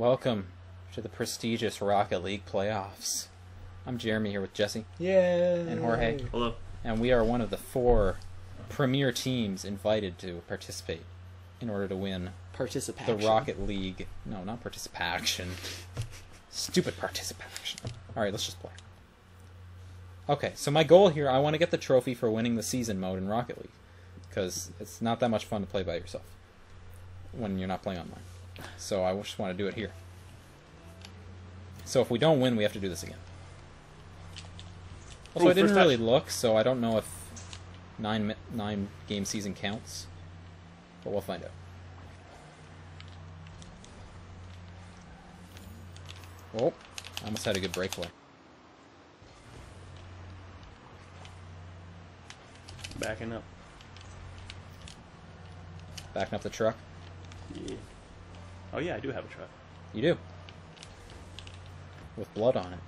Welcome to the prestigious Rocket League playoffs. I'm Jeremy here with Jessi Yay! and Jorge, Hello. and we are one of the four premier teams invited to participate in order to win participation. the Rocket League. No, not participation. Stupid participation. Alright, let's just play. Okay, so my goal here, I want to get the trophy for winning the season mode in Rocket League. Because it's not that much fun to play by yourself when you're not playing online. So I just want to do it here. So if we don't win, we have to do this again. Also, Ooh, I didn't really touch. look, so I don't know if nine nine game season counts, but we'll find out. Oh, I almost had a good breakaway. Backing up. Backing up the truck. Yeah. Oh yeah, I do have a truck. You do. With blood on it.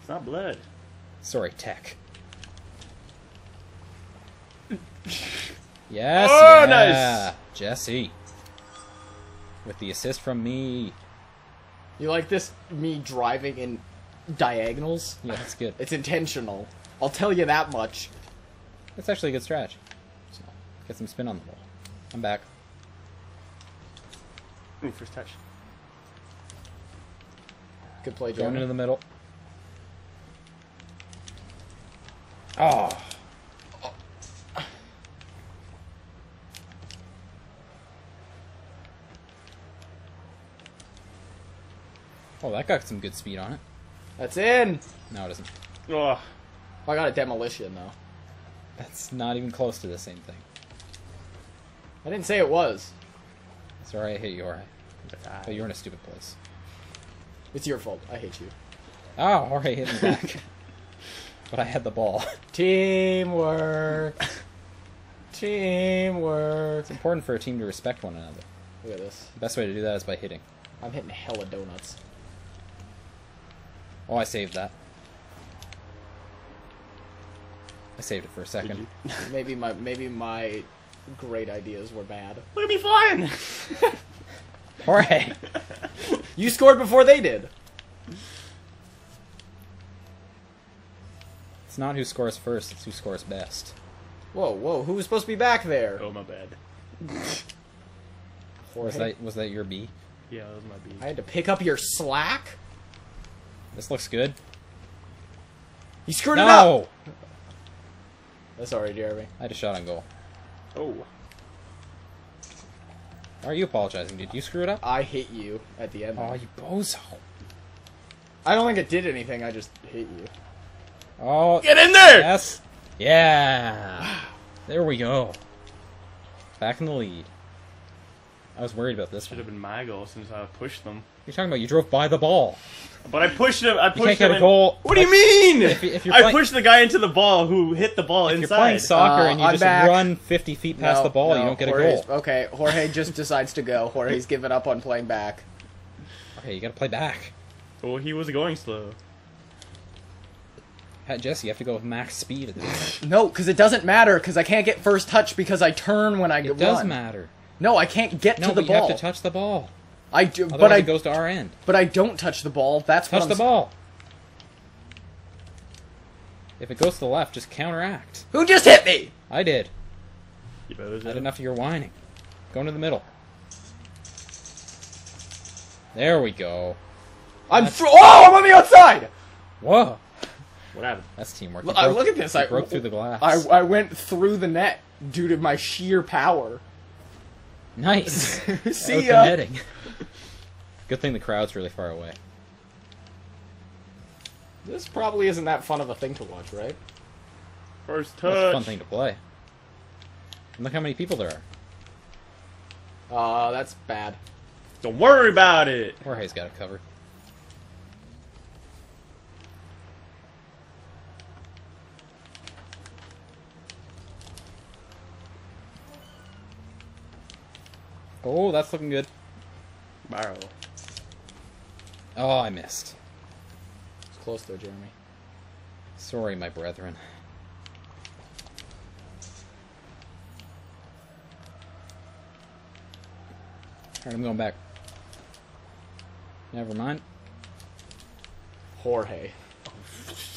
It's not blood. Sorry, tech. Yes, Oh, yeah. nice. Jessi. With the assist from me. You like this? Me driving in diagonals? Yeah, that's good. It's intentional. I'll tell you that much. That's actually a good strategy. So, get some spin on the ball. I'm back. Ooh, first touch. Good play, Going into the middle. Oh. Oh, that got some good speed on it. That's in. No, it doesn't. Oh, I got a demolition though. That's not even close to the same thing. I didn't say it was. Sorry, I hit you, alright. Ah, But you're in a stupid place. It's your fault. I hate you. Oh, Jorge hit me back. but I had the ball. Teamwork. Teamwork. It's important for a team to respect one another. Look at this. The best way to do that is by hitting. I'm hitting hella donuts. Oh, I saved that. I saved it for a second. Maybe my maybe my great ideas were bad. Look at me flying! Jorge! You scored before they did. It's not who scores first, it's who scores best. Whoa, whoa! Who was supposed to be back there? oh my bad. Was that was that your B? Yeah, that was my B. I had to pick up your slack. This looks good. You screwed it up. No! That's alright, Jeremy. I had a shot on goal. Oh. Why are you apologizing? Did you screw it up? I hit you at the end. Oh, you bozo. I don't think it did anything. I just hit you. Oh, Get in there! yes! Yeah! There we go. Back in the lead. I was worried about this Should have been my goal since I pushed them. You're talking about you drove by the ball. But I pushed him. I pushed You can't get him a in- goal. What do you mean? If you- if you're I playing- pushed the guy into the ball who hit the ball If you're inside. playing soccer Uh, and you I'm just back. run 50 feet past No, the ball, you no, don't get a Jorge's- goal. Okay, Jorge just decides to go. Jorge's given up on playing back. Okay, you gotta play back. Well, he was going slow. Hey, Jessi, you have to go with max speed at this. No, because it doesn't matter. Because I can't get first touch because I turn when I It run. does matter. No, I can't get No, to the but you ball. have to touch the ball. I do, Otherwise, but I it goes to our end. but I don't touch the ball. That's Touch what the I'm, ball. If it goes to the left, just counteract. Who just hit me? I did. You bozo. Not enough of your whining. Go into the middle. There we go. I'm That's- through. Oh, I'm on the outside. Whoa, What happened? that's teamwork. Look, I- broke- look at this. I broke through the glass. I I went through the net due to my sheer power. Nice. See Out ya. the netting. Good thing the crowd's really far away. This probably isn't that fun of a thing to watch, right? First Well, it's a touch. fun thing to play. And look how many people there are. Uh, that's bad. Don't worry about it. Jorge's got it covered. Oh, that's looking good. Barrow. Oh, I missed. It's close though, Jeremy. Sorry, my brethren. Alright, I'm going back. Never mind. Jorge.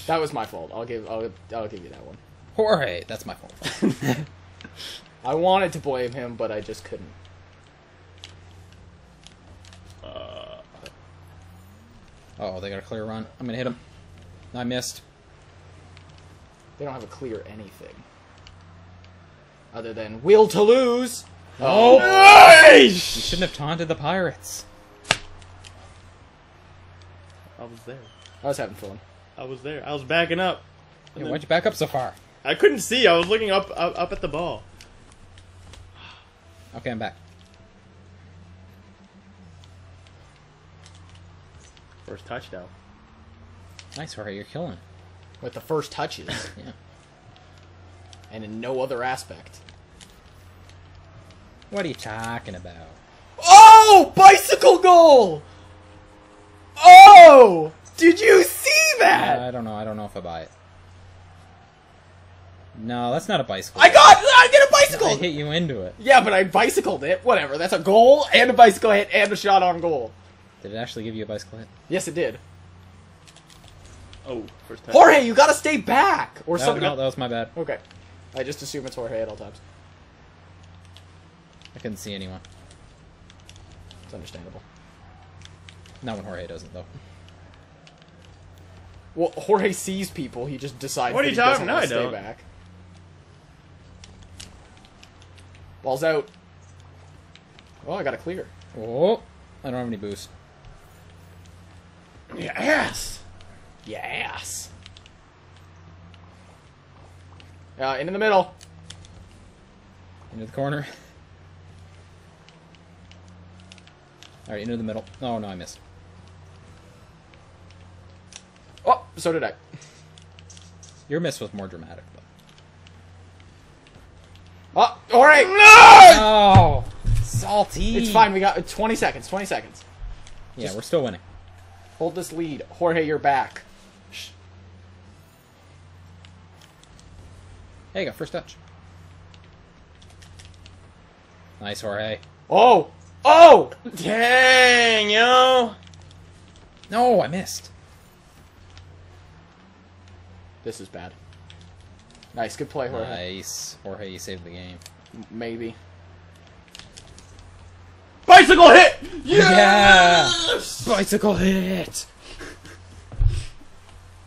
That was my fault. I'll give. I'll, I'll give you that one. Jorge, that's my fault. I wanted to blame him, but I just couldn't. Uh, oh, they got a clear run. I'm gonna hit him. I missed. They don't have a clear anything. Other than will to lose. Oh, oh nice! you shouldn't have taunted the pirates. I was there. I was having fun. I was there. I was backing up. Yeah, then- why'd you back up so far? I couldn't see. I was looking up, up up at the ball. Okay, I'm back. First touchdown. Nice, Jorge. You're killing. With the first touches. Yeah. and in no other aspect. What are you talking about? Oh! Bicycle goal! Oh! Did you see that? I don't know. I don't know if I buy it. No, that's not a bicycle. I got I get a bicycle! I hit you into it. Yeah, but I bicycled it. Whatever. That's a goal and a bicycle hit and a shot on goal. Did it actually give you a bicycle hit? Yes, it did. Oh, first time. Jorge, you gotta stay back or No, something. no, that was my bad. Okay. I just assume it's Jorge at all times. I couldn't see anyone. It's understandable. Not when Jorge doesn't, though. Well, Jorge sees people. He just decides. What are you talking- no, wanna I stay don't. back. Ball's out. Oh, I got a clear. Oh, I don't have any boost. Yes. Yes. Uh, in the middle. Into the corner. Alright, into the middle. Oh, no, I missed. Oh, so did I. Your miss was more dramatic, though. Oh, all right. No! Oh! Salty! It's fine. We got 20 seconds. 20 seconds. Yeah, we're still winning. Hold this lead. Jorge, you're back. Hey, you go, first touch. Nice, Jorge. Oh! Oh! Dang, yo. No, I missed. This is bad. Nice. Good play, Jorge. Nice. Jorge, you saved the game. M- Maybe. Bicycle hit. Yeah! Bicycle hit!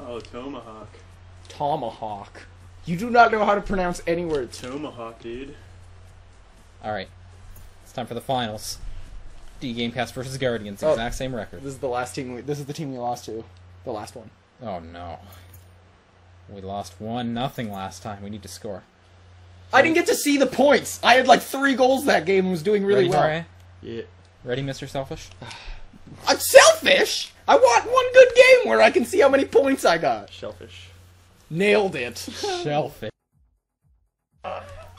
Oh, tomahawk. Tomahawk. You do not know how to pronounce any words. Tomahawk, dude. Alright. It's time for the finals. D Gamecast versus Guardians, Oh. exact same record. This is the last team. We, this is the team we lost to. The last one. Oh no. We lost one nothing last time. We need to score. I didn't get to see the points. I had like three goals that game and was doing really Ready, well. Yeah. Ready, Mr. Selfish? I'm selfish. I want one good game where I can see how many points I got. Shellfish. Nailed it. Shellfish.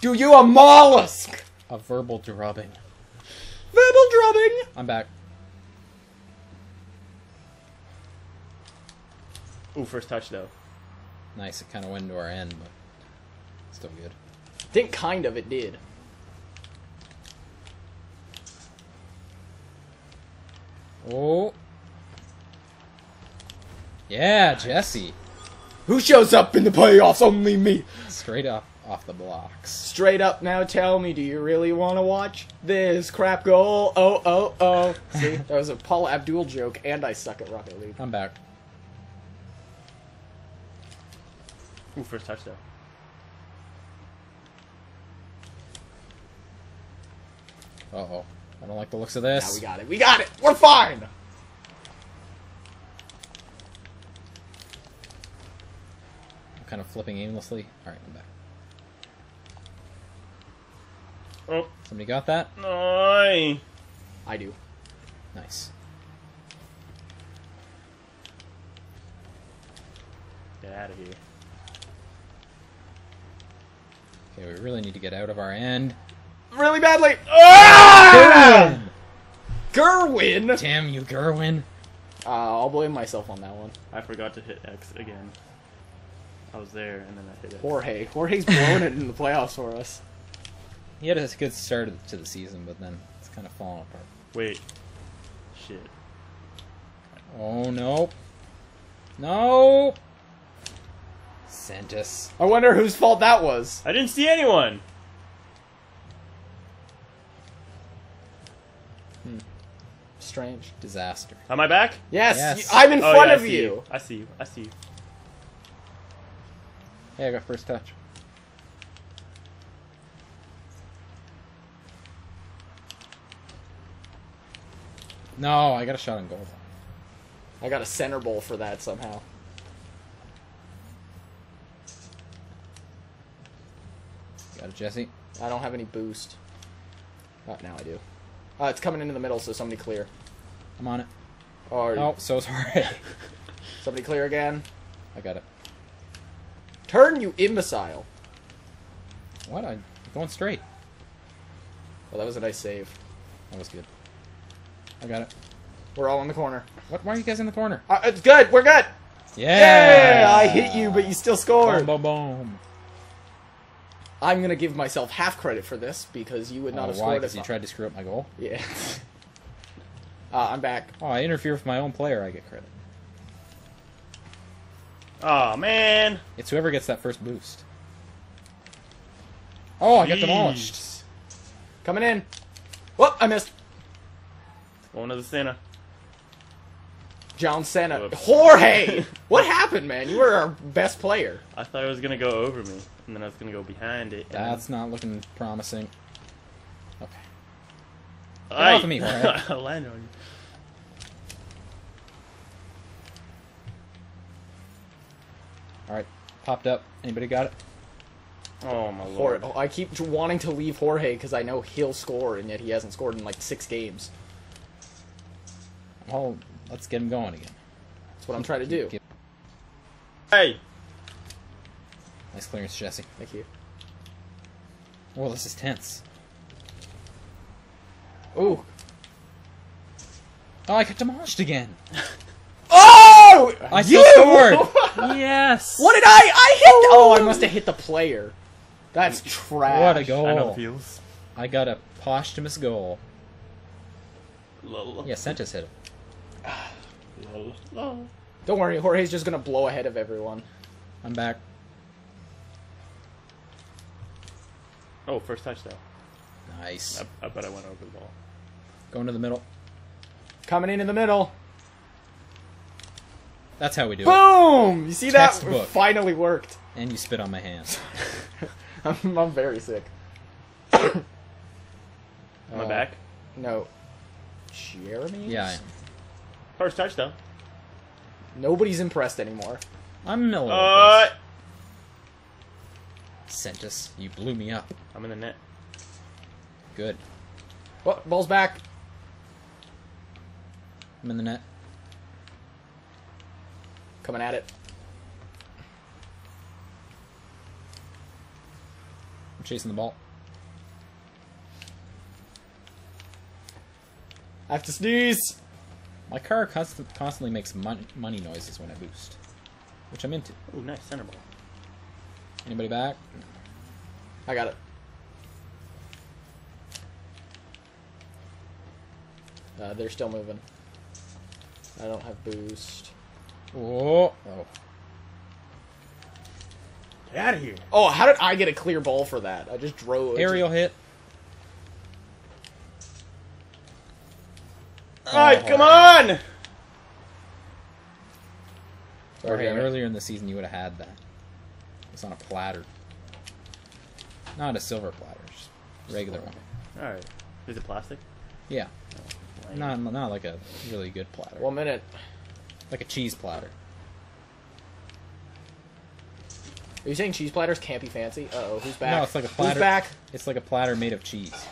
Do you a mollusk? A verbal drubbing. Verbal drubbing. I'm back. Ooh, first touch though. Nice. It kind of went into our end, but still good. I think kind of it did. Oh. Yeah, Jessi. Who shows up in the playoffs? Only me. Straight up off the blocks. Straight up now, tell me, do you really want to watch this crap goal? Oh, oh, oh. See, that was a Paula Abdul joke, and I suck at Rocket League. I'm back. Ooh, first touch though. I don't like the looks of Now this. we got it. We got it. We're fine. I'm kind of flipping aimlessly. Alright, I'm back. Oh, Somebody got that? no. I do. Nice. Get out of here. Okay, we really need to get out of our end. Really badly. Ah! Gerwin. Damn you, Gerwin. Uh, I'll blame myself on that one. I forgot to hit X again. I was there and then I hit it. Jorge. Jorge's blowing it in the playoffs for us. He had a good start to the season, but then it's kind of fallen apart. Wait. Shit. Oh, no. No! Centice. I wonder whose fault that was. I didn't see anyone. Strange. Disaster. Am I back? Yes, Yes. y- I'm in Oh, front yeah, I of see you. I see you. I see you. Hey, I got first touch. No, I got a shot on goal. I got a center bowl for that somehow. Got it, Jessi. I don't have any boost. Oh, now I do. Uh, it's coming into the middle, so somebody clear. I'm on it. Oh, so sorry. somebody clear again. I got it. Turn, you imbecile. What? I'm going straight. Well, that was a nice save. That was good. I got it. We're all in the corner. What? Why are you guys in the corner? Uh, it's good. We're good. Yeah! Yeah, I hit you, but you still scored. Boom, boom, boom. I'm gonna give myself half credit for this because you would not Oh, have why? scored Because if you tried to screw up my goal? Yeah. uh, I'm back. Oh, I interfere with my own player, I get credit. Oh man. It's whoever gets that first boost. Oh, I got demolished. Coming in. Whoop! I missed. Going to the center. John Cena. Whoops. Jorge! what happened, man? You were our best player. I thought it was gonna go over me, and then I was gonna go behind it. and That's not looking promising. Okay. Then... Get off of me, Jorge. I landed on you. Alright. Popped up. Anybody got it? Oh my Jorge. lord. oh, I keep wanting to leave Jorge because I know he'll score, and yet he hasn't scored in like six games. Well, let's get him going again. That's what I'm trying to do. Hey. Nice clearance, Jessi. Thank you. Well, this is tense. Ooh. Oh, I got demolished again. Oh! I still You! scored. yes. What did I? I hit. Oh, I must have hit the player. That's trash. What a goal. I know the feels. I got a posthumous goal. Lol. Yeah, Centice hit it. Lol. Lol. Don't worry, Jorge's just gonna blow ahead of everyone. I'm back. Oh, first touch though. Nice. I, I bet I went over the ball. Going to the middle. Coming in in the middle. That's how we do it. Boom! You see that? Textbook. Finally worked. And you spit on my hands. I'm, I'm very sick. Am I Uh, back? No. Jeremy? Yeah, I am. First touch though. Nobody's impressed anymore. I'm Miller. Uh, Centice, you blew me up. I'm in the net. Good. Oh, ball's back. I'm in the net. Coming at it. I'm chasing the ball. I have to sneeze. My car constant, constantly makes mon- money noises when I boost, which I'm into. Ooh, nice center ball. Anybody back? I got it. Uh, they're still moving. I don't have boost. Oh, oh. Get out of here. Oh, how did I get a clear ball for that? I just drove. Aerial hit. Alright, come on! Sorry, Okay, earlier in the season you would have had that. It's on a platter. Not a silver platter, just regular one. Alright. Is it plastic? Yeah, Lame. not not like a really good platter. One minute. like a cheese platter. Are you saying cheese platters can't be fancy? Uh oh, who's back? No, it's like a platter. Who's platter. back? It's like a platter made of cheese.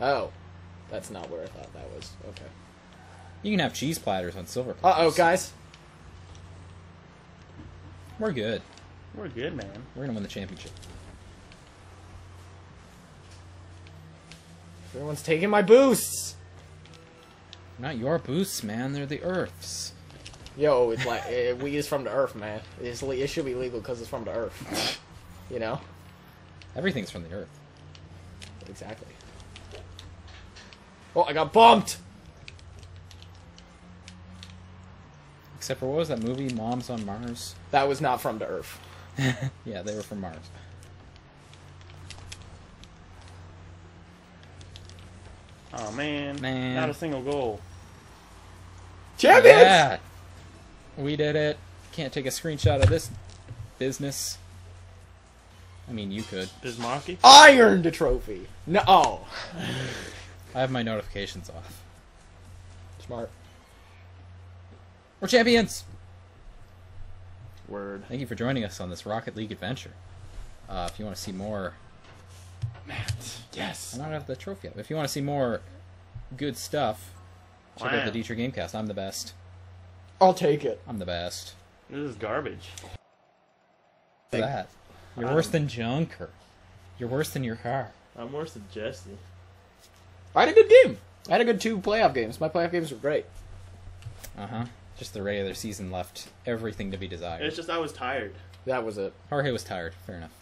Oh, that's not where I thought that was. Okay. You can have cheese platters on silver Uh oh, guys. We're good. We're good, man. We're gonna win the championship. Everyone's taking my boosts. Not your boosts, man. They're the Earth's. Yo, it's like uh, we is from the earth, man. It's, it should be legal because it's from the earth. You know Everything's from the Earth. exactly. Oh, I got bumped. Except for what was that movie, Moms on Mars? That was not from the Earth. Yeah, they were from Mars. Oh man, Man. not a single goal. Champions! Yeah, we did it. Can't take a screenshot of this business. I mean, you could. Bismarcky? I earned a trophy. No. Oh. I have my notifications off. Smart. We're champions. Word. Thank you for joining us on this Rocket League adventure. Uh, if you want to see more, Matt. Yes. I don't have the trophy yet. If you want to see more good stuff, check out the Dietrich Gamecast. I'm the best. I'll take it. I'm the best. This is garbage. What's that? You're worse than Junker. You're worse than your car. I'm worse than Jessi. I had a good game. I had a good two playoff games. My playoff games were great. Uh huh. Just the regular season left everything to be desired. It's just I was tired. That was it. Jorge was tired. Fair enough.